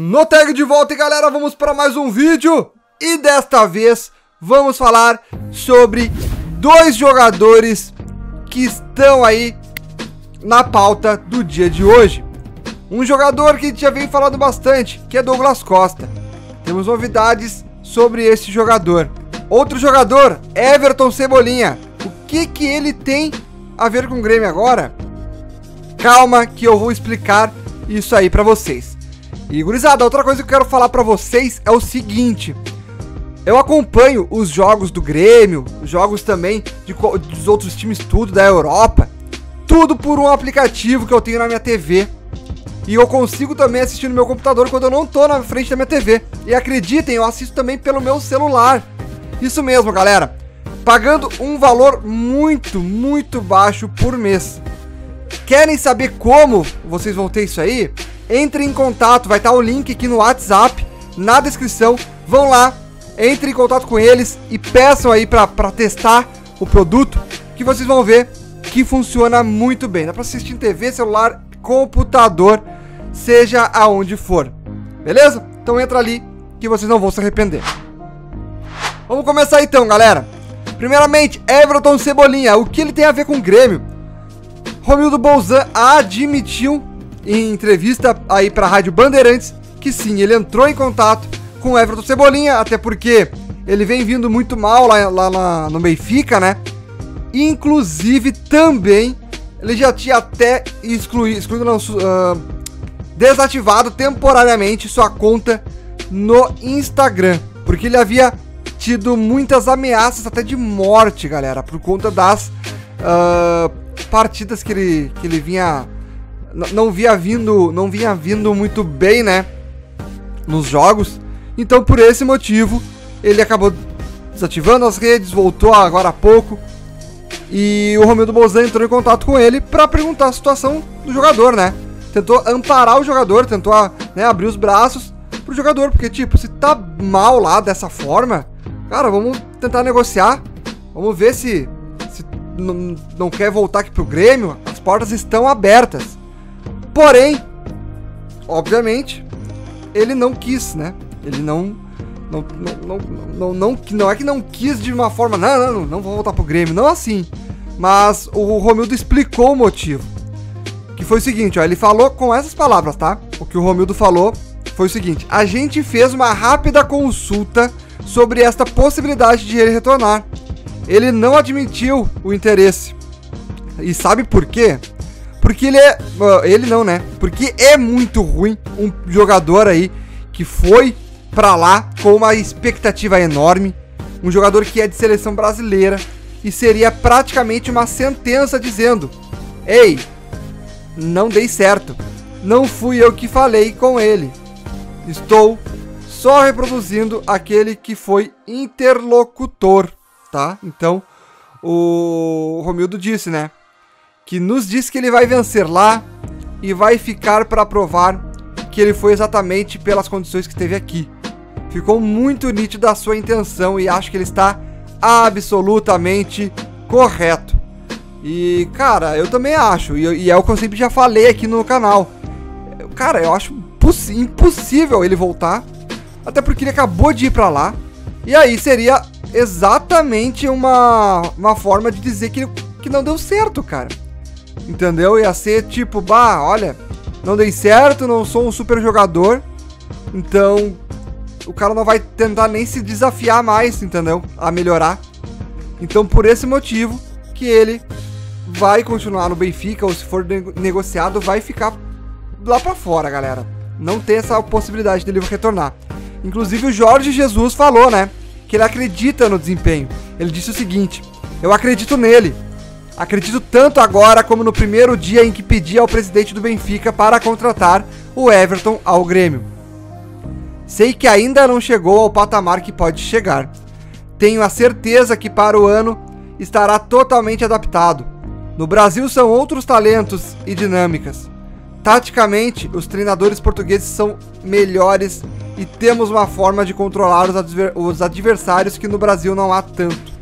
No tag de volta galera, vamos para mais um vídeo e desta vez vamos falar sobre dois jogadores que estão aí na pauta do dia de hoje. Um jogador que já vem falando bastante, que é Douglas Costa. Temos novidades sobre esse jogador. Outro jogador, Everton Cebolinha. O que que ele tem a ver com o Grêmio agora? Calma que eu vou explicar isso aí para vocês. E gurizada, outra coisa que eu quero falar para vocês é o seguinte. Eu acompanho os jogos do Grêmio, os jogos também de, dos outros times tudo da Europa, tudo por um aplicativo que eu tenho na minha TV. E eu consigo também assistir no meu computador quando eu não tô na frente da minha TV. E acreditem, eu assisto também pelo meu celular. Isso mesmo, galera. Pagando um valor muito, muito baixo por mês. Querem saber como vocês vão ter isso aí? Entre em contato, vai estar o link aqui no WhatsApp, na descrição. Vão lá, entre em contato com eles e peçam aí para testar o produto, que vocês vão ver que funciona muito bem. Dá para assistir em TV, celular, computador, seja aonde for. Beleza? Então entra ali que vocês não vão se arrepender. Vamos começar então, galera. Primeiramente, Everton Cebolinha, o que ele tem a ver com o Grêmio? Romildo Bolzan admitiu em entrevista aí para a Rádio Bandeirantes que sim, ele entrou em contato com o Everton Cebolinha, até porque ele vem vindo muito mal lá, lá, lá no Benfica, né? Inclusive também ele já tinha até excluído, excluído não, uh, desativado temporariamente sua conta no Instagram, porque ele havia tido muitas ameaças até de morte, galera, por conta das uh, partidas que ele, que ele vinha não via vindo, não vinha vindo muito bem, né, nos jogos. Então, por esse motivo, ele acabou desativando as redes, voltou agora há pouco. E o Romildo Bolzan entrou em contato com ele para perguntar a situação do jogador, né? Tentou amparar o jogador, tentou né, abrir os braços pro jogador, porque tipo, se tá mal lá dessa forma, cara, vamos tentar negociar. Vamos ver se, se não, não quer voltar aqui pro Grêmio. As portas estão abertas. Porém, obviamente, ele não quis, né? Ele não não, não, não, não, não, é que não quis de uma forma, não, não, não, não vou voltar pro Grêmio, não assim. Mas o Romildo explicou o motivo. Que foi o seguinte, ó, ele falou com essas palavras, tá? O que o Romildo falou foi o seguinte: a gente fez uma rápida consulta sobre esta possibilidade de ele retornar. Ele não admitiu o interesse. E sabe por quê? Porque ele é. Ele não, né? Porque é muito ruim um jogador aí que foi para lá com uma expectativa enorme. Um jogador que é de seleção brasileira e seria praticamente uma sentença dizendo: Ei, não dei certo. Não fui eu que falei com ele. Estou só reproduzindo aquele que foi interlocutor, tá? Então, o Romildo disse, né? Que nos disse que ele vai vencer lá e vai ficar para provar que ele foi exatamente pelas condições que teve aqui. Ficou muito nítido a sua intenção e acho que ele está absolutamente correto. E, cara, eu também acho, e, e é o que eu sempre já falei aqui no canal. Cara, eu acho impossível ele voltar até porque ele acabou de ir para lá. E aí seria exatamente uma, uma forma de dizer que, que não deu certo, cara. Entendeu? Ia ser tipo, bah, olha, não dei certo, não sou um super jogador. Então, o cara não vai tentar nem se desafiar mais, entendeu? A melhorar. Então, por esse motivo que ele vai continuar no Benfica ou se for negociado, vai ficar lá para fora, galera. Não tem essa possibilidade dele retornar. Inclusive o Jorge Jesus falou, né? Que ele acredita no desempenho. Ele disse o seguinte: Eu acredito nele. Acredito tanto agora como no primeiro dia em que pedi ao presidente do Benfica para contratar o Everton ao Grêmio. Sei que ainda não chegou ao patamar que pode chegar. Tenho a certeza que para o ano estará totalmente adaptado. No Brasil são outros talentos e dinâmicas. Taticamente, os treinadores portugueses são melhores e temos uma forma de controlar os, adver os adversários que no Brasil não há tanto.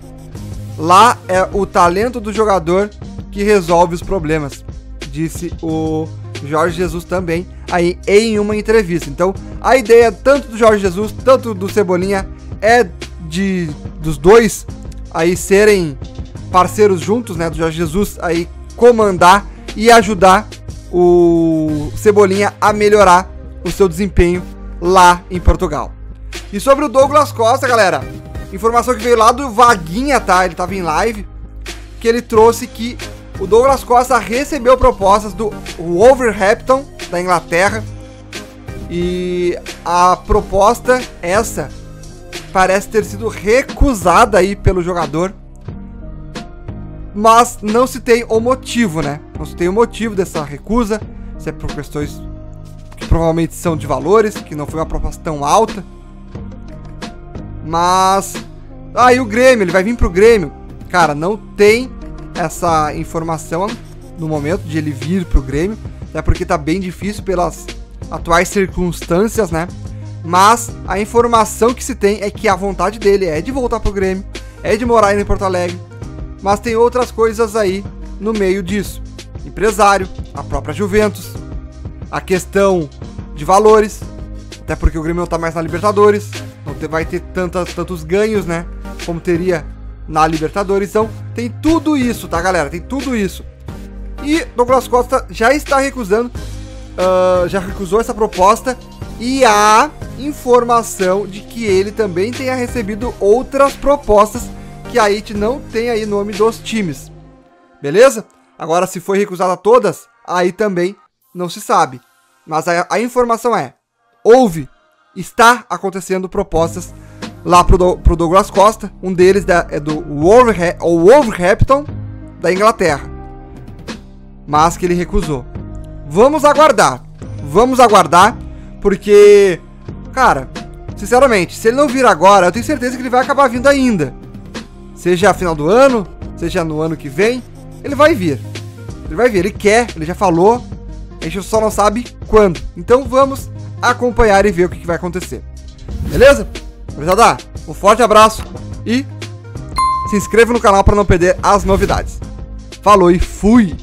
Lá é o talento do jogador que resolve os problemas, disse o Jorge Jesus também aí em uma entrevista. Então, a ideia tanto do Jorge Jesus, tanto do Cebolinha é de dos dois aí serem parceiros juntos, né, do Jorge Jesus aí comandar e ajudar o Cebolinha a melhorar o seu desempenho lá em Portugal. E sobre o Douglas Costa, galera, informação que veio lá do Vaguinha, tá? Ele tava em live, que ele trouxe que o Douglas Costa recebeu propostas do Wolverhampton da Inglaterra e a proposta essa parece ter sido recusada aí pelo jogador. Mas não se tem o motivo, né? Não se tem o motivo dessa recusa, se é por questões que provavelmente são de valores, que não foi uma proposta tão alta. Mas ah, o Grêmio, ele vai vir pro Grêmio. Cara, não tem essa informação no momento de ele vir pro Grêmio, até porque tá bem difícil pelas atuais circunstâncias, né? Mas a informação que se tem é que a vontade dele é de voltar pro Grêmio, é de morar em Porto Alegre, mas tem outras coisas aí no meio disso. Empresário, a própria Juventus, a questão de valores, até porque o Grêmio não tá mais na Libertadores, vai ter tantas, tantos ganhos, né? Como teria na Libertadores. Então, tem tudo isso, tá, galera? Tem tudo isso. E Douglas Costa já está recusando, uh, já recusou essa proposta e há informação de que ele também tenha recebido outras propostas que a IT não tem aí nome dos times. Beleza? Agora, se foi recusada todas, aí também não se sabe. Mas a, a informação é: houve, está acontecendo propostas lá pro, pro Douglas Costa. Um deles da, é do Wolverhampton, da Inglaterra. Mas que ele recusou. Vamos aguardar. Vamos aguardar, porque, cara, sinceramente, se ele não vir agora, eu tenho certeza que ele vai acabar vindo ainda. Seja final do ano, seja no ano que vem, ele vai vir. Ele vai vir, ele quer, ele já falou. A gente só não sabe quando. Então vamos acompanhar e ver o que, vai acontecer. Beleza? Gurizada, um forte abraço e se inscreva no canal para não perder as novidades. Falou e fui!